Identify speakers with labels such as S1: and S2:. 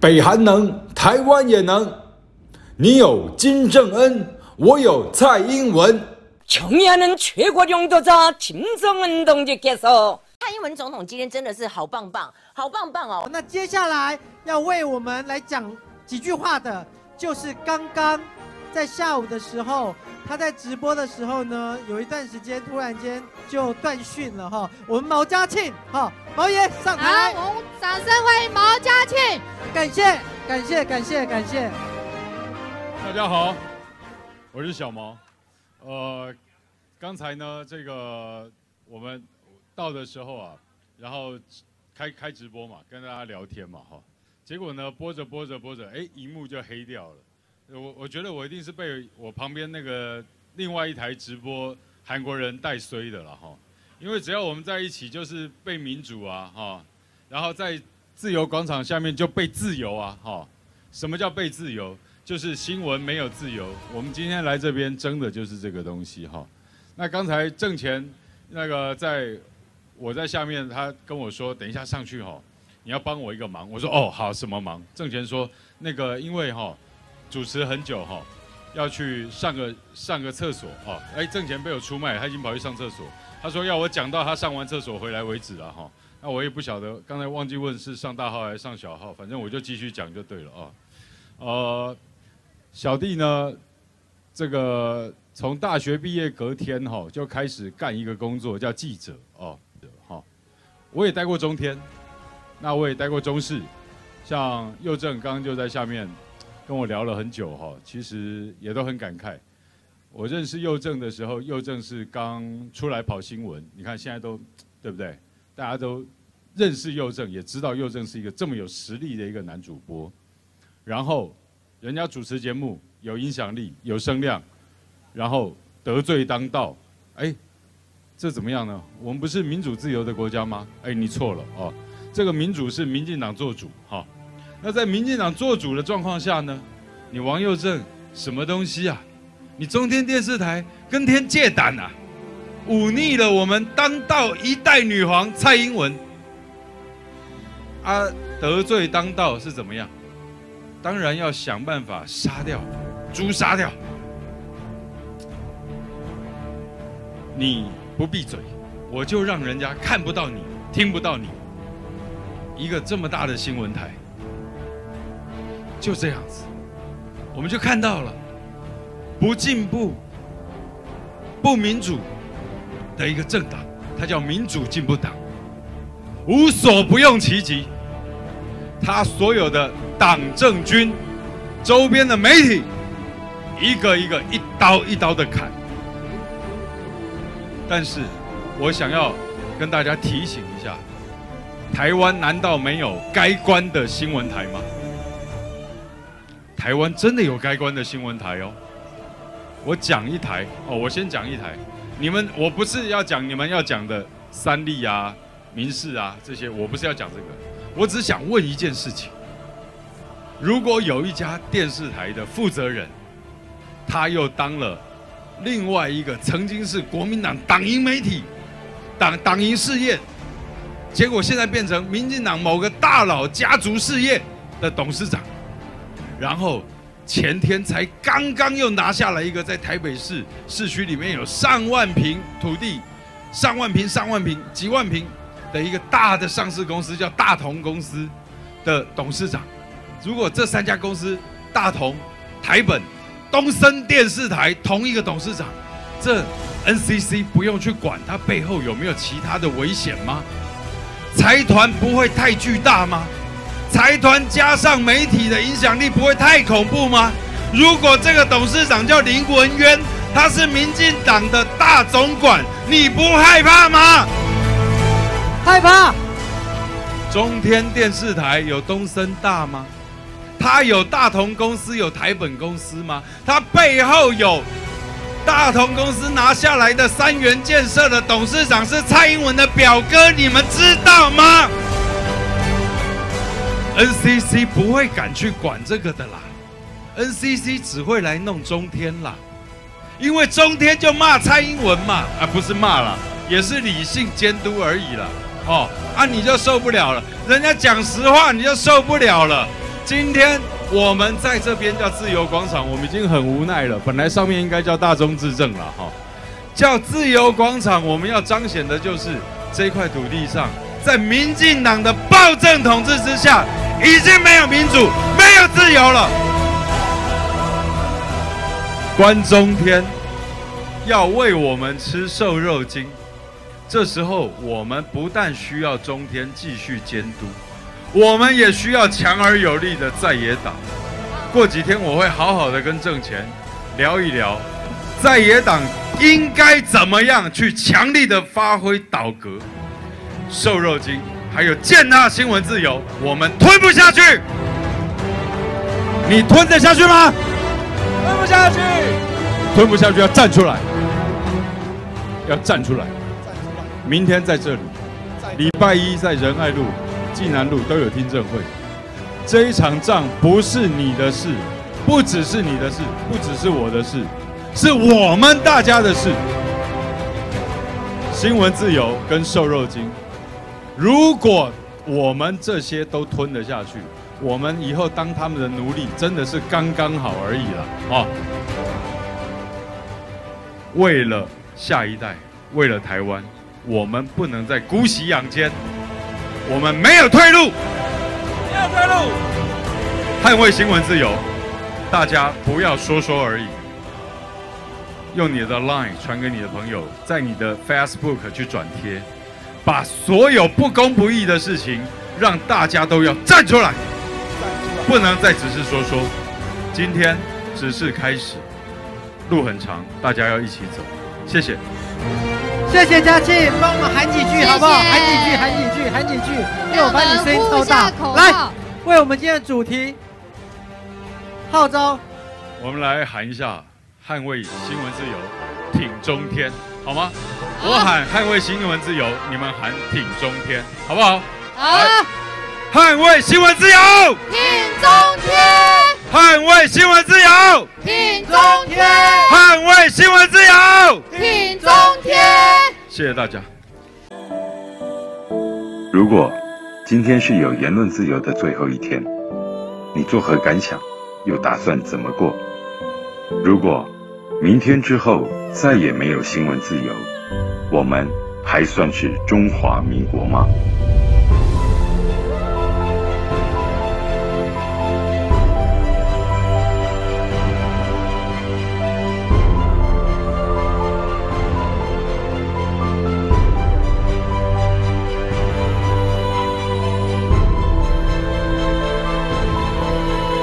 S1: 北韩能，台湾也能。你有金正恩，我有蔡英文。
S2: 청년은최고领导者金正恩同志께서
S3: 蔡英文总统今天真的是好棒棒，好棒棒哦！
S4: 那接下来要为我们来讲几句话的，就是刚刚在下午的时候， 他在直播的时候呢，有一段时间突然间就断讯了哈。我们毛家庆，哈，毛爷上台，
S5: 我们掌声欢迎毛家庆，
S4: 感谢感谢感谢感谢。
S6: 大家好，我是小毛。呃，刚才呢，这个我们到的时候啊，然后开开直播嘛，跟大家聊天嘛，哈。结果呢，播着播着播着，哎，荧幕就黑掉了。我我觉得我一定是被我旁边那个另外一台直播韩国人带衰的了，哈。因为只要我们在一起，就是被民主啊，哈。然后在自由广场下面就被自由啊，哈。什么叫被自由？就是新闻没有自由，我们今天来这边争的就是这个东西哈。那刚才挣钱那个在，我在下面，他跟我说，等一下上去哈，你要帮我一个忙。我说哦好，什么忙？挣钱说那个因为哈主持很久哈，要去上个上个厕所啊。哎，挣钱被我出卖，他已经跑去上厕所。他说要我讲到他上完厕所回来为止了哈。那我也不晓得，刚才忘记问是上大号还是上小号，反正我就继续讲就对了啊。呃。小弟呢，这个从大学毕业隔天哈就开始干一个工作，叫记者哦，好，我也待过中天，那我也待过中视，像佑正刚刚就在下面跟我聊了很久哈，其实也都很感慨。我认识佑正的时候，佑正是刚出来跑新闻，你看现在都对不对？大家都认识佑正，也知道佑正是一个这么有实力的一个男主播，然后。人家主持节目有影响力、有声量，然后得罪当道，哎，这怎么样呢？我们不是民主自由的国家吗？哎，你错了哦，这个民主是民进党做主哈。那在民进党做主的状况下呢，你王佑正什么东西啊？你中天电视台跟天借胆啊，忤逆了我们当道一代女皇蔡英文，啊，得罪当道是怎么样？当然要想办法杀掉，诛杀掉。你不闭嘴，我就让人家看不到你，听不到你。一个这么大的新闻台，就这样子，我们就看到了不进步、不民主的一个政党，它叫民主进步党，无所不用其极。他所有的党政军周边的媒体，一个一个一刀一刀的砍。但是，我想要跟大家提醒一下：台湾难道没有该关的新闻台吗？台湾真的有该关的新闻台哦。我讲一台哦，我先讲一台。你们，我不是要讲你们要讲的三立啊、民事啊这些，我不是要讲这个。我只想问一件事情：如果有一家电视台的负责人，他又当了另外一个曾经是国民党党营媒体、党党营事业，结果现在变成民进党某个大佬家族事业的董事长，然后前天才刚刚又拿下了一个在台北市市区里面有上万平土地、上万平、上万平、几万平。的一个大的上市公司叫大同公司的董事长，如果这三家公司大同、台本、东森电视台同一个董事长，这 NCC 不用去管它背后有没有其他的危险吗？财团不会太巨大吗？财团加上媒体的影响力不会太恐怖吗？如果这个董事长叫林文渊，他是民进党的大总管，你不害怕吗？
S4: 害怕？
S6: 中天电视台有东森大吗？他有大同公司有台本公司吗？他背后有大同公司拿下来的三元建设的董事长是蔡英文的表哥，你们知道吗？NCC 不会敢去管这个的啦，NCC 只会来弄中天啦，因为中天就骂蔡英文嘛，啊不是骂了，也是理性监督而已了。哦，啊，你就受不了了。人家讲实话，你就受不了了。今天我们在这边叫自由广场，我们已经很无奈了。本来上面应该叫大中至正了哈，叫自由广场，我们要彰显的就是这块土地上，在民进党的暴政统治之下，已经没有民主，没有自由了。关中天要为我们吃瘦肉精，这时候我们不但需要中天继续监督。我们也需要强而有力的在野党。过几天我会好好的跟郑前聊一聊，在野党应该怎么样去强力的发挥倒戈、瘦肉精，还有践踏新闻自由，我们吞不下去。你吞得下去吗？吞不下去，吞不下去要站出来，要站出来。明天在这里，礼拜一在仁爱路。济南路都有听证会，这一场仗不是你的事，不只是你的事，不只是我的事，是我们大家的事。新闻自由跟瘦肉精，如果我们这些都吞得下去，我们以后当他们的奴隶，真的是刚刚好而已了啊！为了下一代，为了台湾，我们不能再姑息养奸。我们没有退路，没有退路，捍卫新闻自由，大家不要说说而已。用你的 Line 传给你的朋友，在你的 Facebook 去转贴，把所有不公不义的事情，让大家都要站出来，不能再只是说说。今天只是开始，路很长，大家要一起走。谢谢。
S4: 谢谢佳庆，帮我们喊几句好不好？喊几句，喊几句，喊几句，因为我把你声音超大。来，为我们今天的主题号召，
S6: 我们来喊一下捍卫新闻自由，挺中天，好吗？我喊捍卫新闻自由，你们喊挺中天，好不好？
S5: 好。
S6: 捍卫新闻自由，
S5: 挺中天。
S6: 捍卫新闻自由，
S5: 挺中天；
S6: 捍卫新闻自由，
S5: 挺中天。
S6: 谢谢大家。
S7: 如果今天是有言论自由的最后一天，你作何感想？又打算怎么过？如果明天之后再也没有新闻自由，我们还算是中华民国吗？